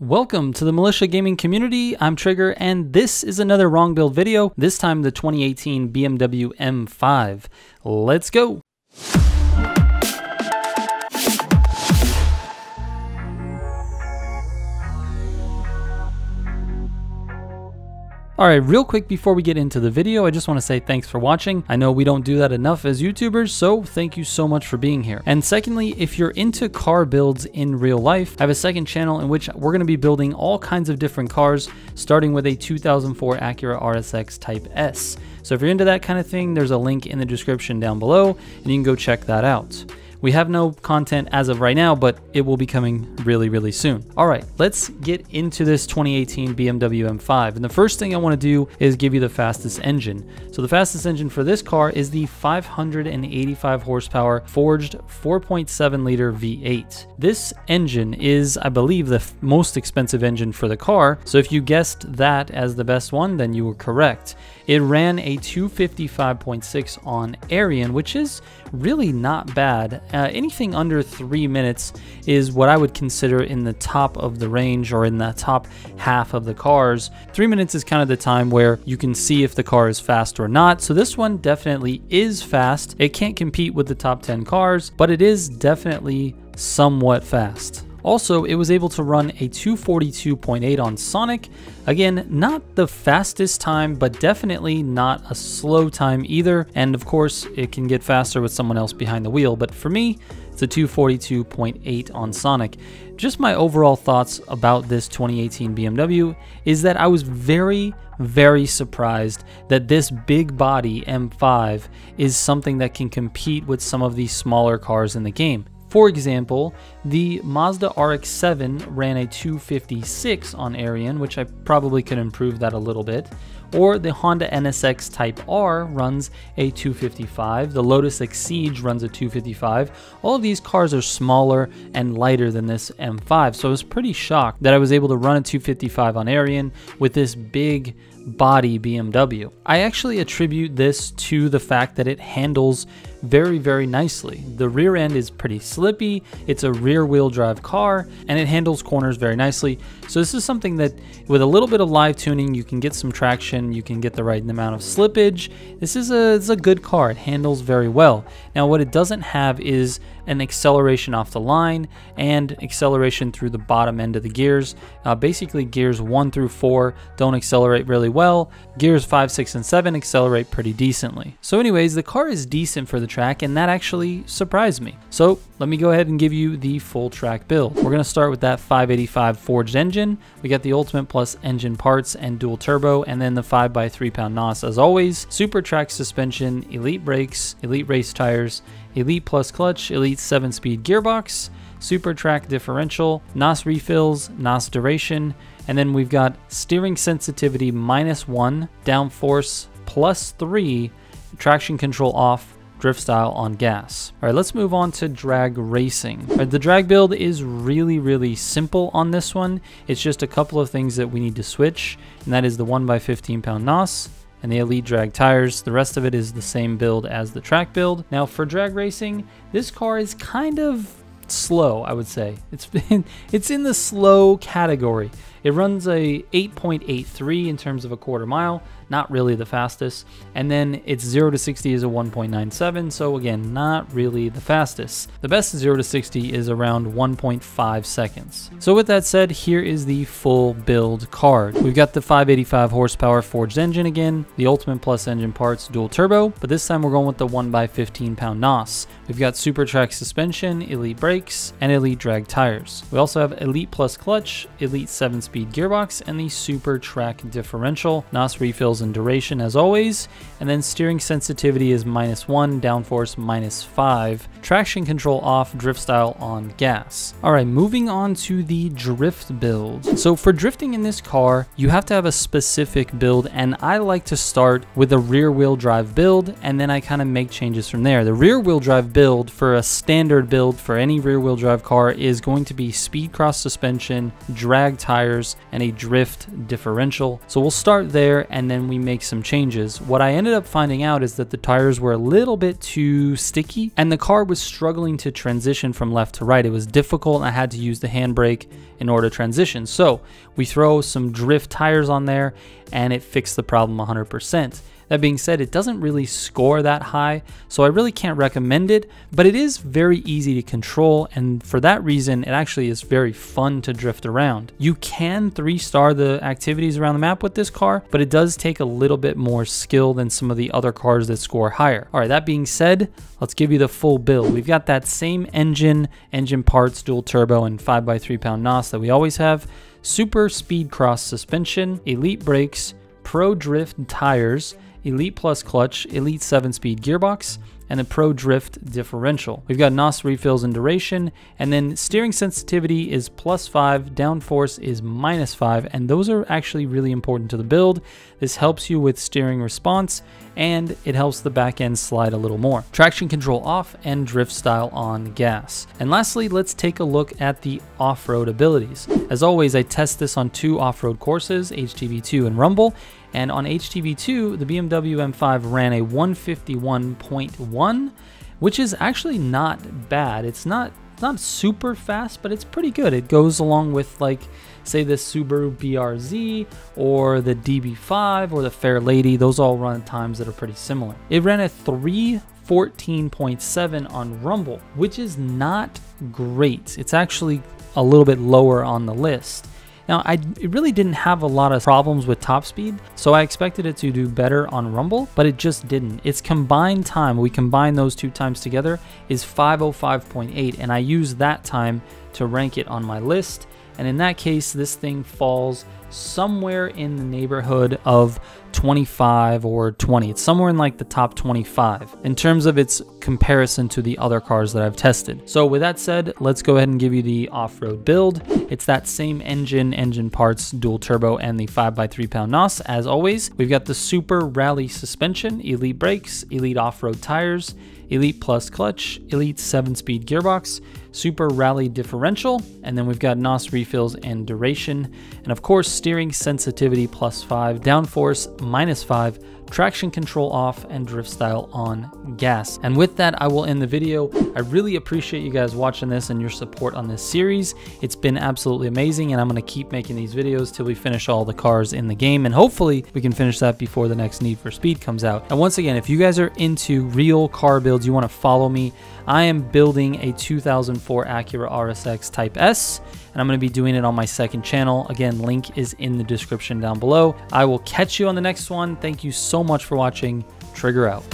Welcome to the Militia Gaming community. I'm Trigger, and this is another wrong build video, this time the 2018 BMW M5. Let's go! Alright, real quick before we get into the video, I just want to say thanks for watching. I know we don't do that enough as YouTubers, so thank you so much for being here. And secondly, if you're into car builds in real life, I have a second channel in which we're going to be building all kinds of different cars, starting with a 2004 Acura RSX Type S. So if you're into that kind of thing, there's a link in the description down below, and you can go check that out. We have no content as of right now, but it will be coming really, really soon. All right, let's get into this 2018 BMW M5. And the first thing I want to do is give you the fastest engine. So the fastest engine for this car is the 585 horsepower forged 4.7 liter V8. This engine is, I believe, the most expensive engine for the car. So if you guessed that as the best one, then you were correct. It ran a 255.6 on Arion, which is really not bad. Uh, anything under three minutes is what I would consider in the top of the range or in the top half of the cars. Three minutes is kind of the time where you can see if the car is fast or not. So this one definitely is fast. It can't compete with the top 10 cars, but it is definitely somewhat fast. Also, it was able to run a 242.8 on Sonic. Again, not the fastest time, but definitely not a slow time either. And of course, it can get faster with someone else behind the wheel. But for me, it's a 242.8 on Sonic. Just my overall thoughts about this 2018 BMW is that I was very, very surprised that this big body M5 is something that can compete with some of these smaller cars in the game. For example, the Mazda RX-7 ran a 256 on Arion, which I probably could improve that a little bit, or the Honda NSX Type R runs a 255, the Lotus Exige runs a 255. All of these cars are smaller and lighter than this M5, so I was pretty shocked that I was able to run a 255 on Arion with this big body BMW. I actually attribute this to the fact that it handles very, very nicely. The rear end is pretty slippy, it's a rear wheel drive car, and it handles corners very nicely. So this is something that with a little bit of live tuning, you can get some traction, you can get the right amount of slippage. This is a, it's a good car, it handles very well. Now what it doesn't have is an acceleration off the line and acceleration through the bottom end of the gears. Uh, basically gears 1 through 4 don't accelerate really well. Gears 5, 6, and 7 accelerate pretty decently. So anyways, the car is decent for the track and that actually surprised me. So let me go ahead and give you the full track build. We're going to start with that 585 forged engine. We got the Ultimate Plus engine parts and dual turbo and then the 5 by 3 pound NOS as always. Super track suspension, elite brakes, elite race tires, elite plus clutch, elite 7 speed gearbox, super track differential, NOS refills, NOS duration, and then we've got steering sensitivity minus 1, downforce plus 3, traction control off, drift style on gas. All right, let's move on to drag racing. The drag build is really, really simple on this one. It's just a couple of things that we need to switch, and that is the 1 by 15 pound NOS and the Elite drag tires. The rest of it is the same build as the track build. Now for drag racing, this car is kind of slow, I would say. It's been, it's in the slow category. It runs a 8.83 in terms of a quarter mile, not really the fastest. And then its 0 to 60 is a 1.97, so again, not really the fastest. The best 0 to 60 is around 1.5 seconds. So with that said, here is the full build card. We've got the 585 horsepower forged engine again, the Ultimate Plus engine parts dual turbo, but this time we're going with the 1 by 15 pound NOS. We've got super track suspension, elite brakes, and elite drag tires. We also have elite plus clutch, elite 7 speed gearbox, and the super track differential. NOS refills and duration as always, and then steering sensitivity is minus 1, downforce minus 5, traction control off, drift style on gas. Alright, moving on to the drift build. So for drifting in this car, you have to have a specific build, and I like to start with a rear wheel drive build, and then I kind of make changes from there. The rear wheel drive build for a standard build for any rear wheel drive car is going to be speed cross suspension, drag tires, and a drift differential. So we'll start there and then we make some changes. What I ended up finding out is that the tires were a little bit too sticky and the car was struggling to transition from left to right. It was difficult and I had to use the handbrake in order to transition. So we throw some drift tires on there and it fixed the problem 100%. That being said, it doesn't really score that high, so I really can't recommend it, but it is very easy to control, and for that reason, it actually is very fun to drift around. You can three star the activities around the map with this car, but it does take a little bit more skill than some of the other cars that score higher. All right, that being said, let's give you the full build. We've got that same engine, engine parts, dual turbo, and 5x3 pound NOS that we always have, super speed cross suspension, elite brakes, pro drift tires, Elite Plus clutch, Elite 7 speed gearbox, and the Pro Drift differential. We've got NOS refills and duration, and then steering sensitivity is plus 5, downforce is minus 5, and those are actually really important to the build. This helps you with steering response, and it helps the back end slide a little more. Traction control off and drift style on gas. And lastly, let's take a look at the off-road abilities. As always, I test this on two off-road courses, HTV2 and Rumble, and on HTV2, the BMW M5 ran a 151.1, which is actually not bad. It's not not super fast, but it's pretty good. It goes along with like say the Subaru BRZ or the DB5 or the Fairlady. Those all run times that are pretty similar. It ran a 314.7 on Rumble, which is not great. It's actually a little bit lower on the list. Now, I really didn't have a lot of problems with top speed, so I expected it to do better on Rumble, but it just didn't. Its combined time, we combine those two times together, is 505.8, and I use that time to rank it on my list. And in that case, this thing falls somewhere in the neighborhood of 25 or 20. It's somewhere in like the top 25 in terms of its comparison to the other cars that I've tested. So with that said, let's go ahead and give you the off-road build. It's that same engine, engine parts, dual turbo, and the 5x3 pound NOS. As always, we've got the Super Rally suspension, Elite brakes, Elite off-road tires, Elite Plus clutch, Elite 7-speed gearbox, Super Rally differential, and then we've got NOS refills and duration, and of course steering sensitivity plus 5, downforce minus 5, traction control off, and drift style on gas. And with that, I will end the video. I really appreciate you guys watching this and your support on this series. It's been absolutely amazing, and I'm gonna keep making these videos till we finish all the cars in the game, and hopefully we can finish that before the next Need for Speed comes out. And once again, if you guys are into real car builds, you wanna follow me, I am building a 2004 Acura RSX Type S, and I'm going to be doing it on my second channel. Again, link is in the description down below. I will catch you on the next one. Thank you so much for watching. Trigger out.